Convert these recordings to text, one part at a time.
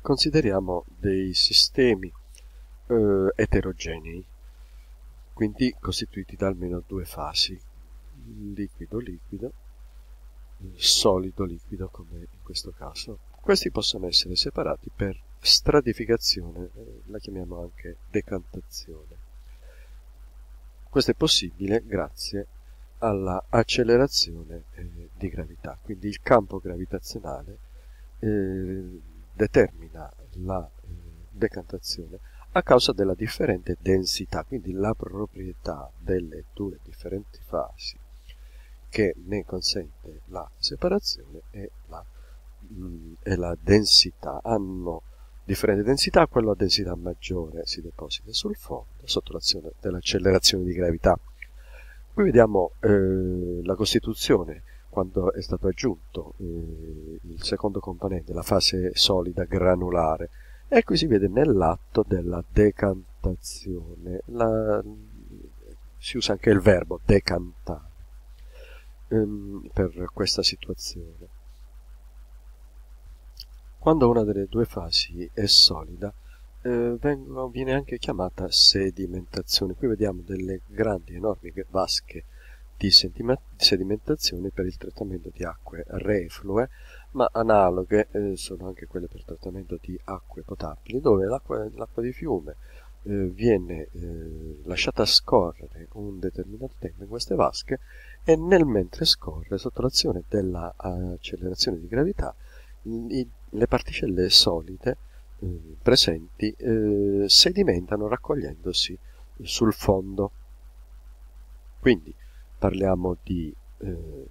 consideriamo dei sistemi eh, eterogenei, quindi costituiti da almeno due fasi, liquido-liquido, solido-liquido come in questo caso. Questi possono essere separati per stratificazione, eh, la chiamiamo anche decantazione. Questo è possibile grazie alla accelerazione eh, di gravità, quindi il campo gravitazionale eh, determina la eh, decantazione a causa della differente densità, quindi la proprietà delle due differenti fasi che ne consente la separazione e la, mh, mm, e la densità hanno differente densità, quello a densità maggiore si deposita sul fondo sotto l'azione dell'accelerazione di gravità. Qui vediamo eh, la costituzione quando è stato aggiunto eh, il secondo componente, la fase solida granulare, e qui si vede nell'atto della decantazione. La, si usa anche il verbo decantare ehm, per questa situazione. Quando una delle due fasi è solida, eh, viene anche chiamata sedimentazione. Qui vediamo delle grandi, enormi vasche di sedimentazione per il trattamento di acque reflue, ma analoghe eh, sono anche quelle per il trattamento di acque potabili, dove l'acqua, l'acqua di fiume eh, viene eh, lasciata scorrere un determinato tempo in queste vasche e nel mentre scorre, sotto l'azione dell'accelerazione di gravità, le particelle solide presenti sedimentano raccogliendosi sul fondo. Quindi parliamo di eh,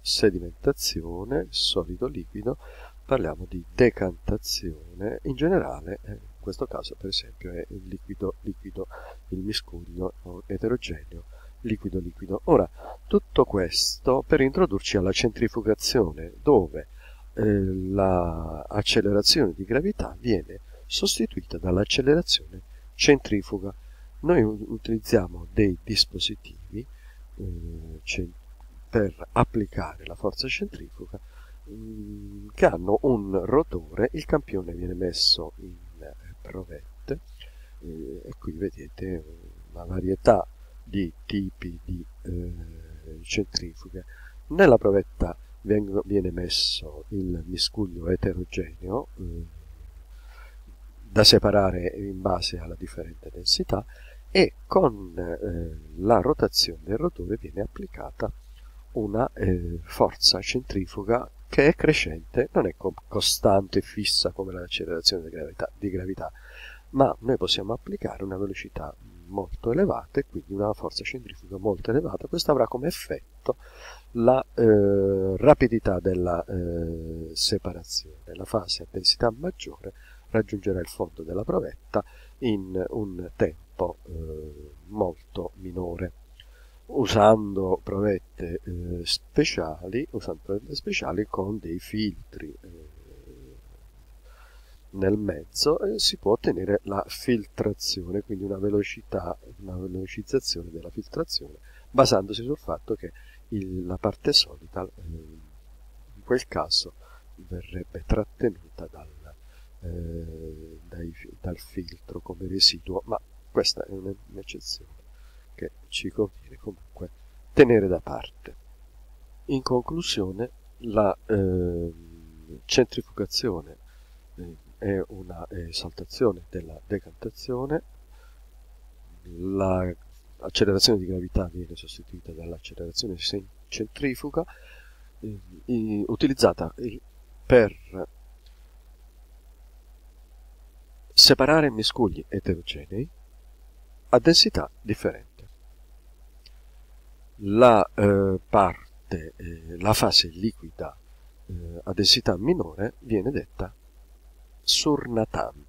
sedimentazione, solido-liquido, parliamo di decantazione, in generale eh, in questo caso per esempio è il liquido-liquido, il miscuglio eterogeneo, liquido-liquido. Ora, tutto questo per introdurci alla centrifugazione, dove eh, l'accelerazione di gravità viene sostituita dall'accelerazione centrifuga. Noi utilizziamo dei dispositivi eh, per applicare la forza centrifuga mm, che hanno un rotore, il campione viene messo in provette eh, e qui vedete una varietà di tipi di eh, centrifughe. Nella provetta viene messo il miscuglio eterogeneo eh, da separare in base alla differente densità e con eh, la rotazione del rotore viene applicata una eh, forza centrifuga che è crescente, non è costante e fissa come l'accelerazione di gravità, di gravità, ma noi possiamo applicare una velocità molto elevata e quindi una forza centrifuga molto elevata. Questo avrà come effetto la eh, rapidità della eh, separazione. La fase a densità maggiore raggiungerà il fondo della provetta in un tempo eh, molto minore. Usando provette eh, speciali usando provette speciali con dei filtri eh, nel mezzo eh, si può ottenere la filtrazione quindi una velocità una velocizzazione della filtrazione basandosi sul fatto che il, la parte solida eh, in quel caso verrebbe trattenuta dal, eh, dai, dal filtro come residuo, ma questa è un'eccezione che ci conviene comunque tenere da parte. In conclusione, la eh, centrifugazione eh, è una esaltazione della decantazione, la l'accelerazione di gravità viene sostituita dall'accelerazione centrifuga eh, utilizzata per separare miscugli eterogenei a densità differente. La eh, parte, eh, la fase liquida eh, a densità minore viene detta surnatante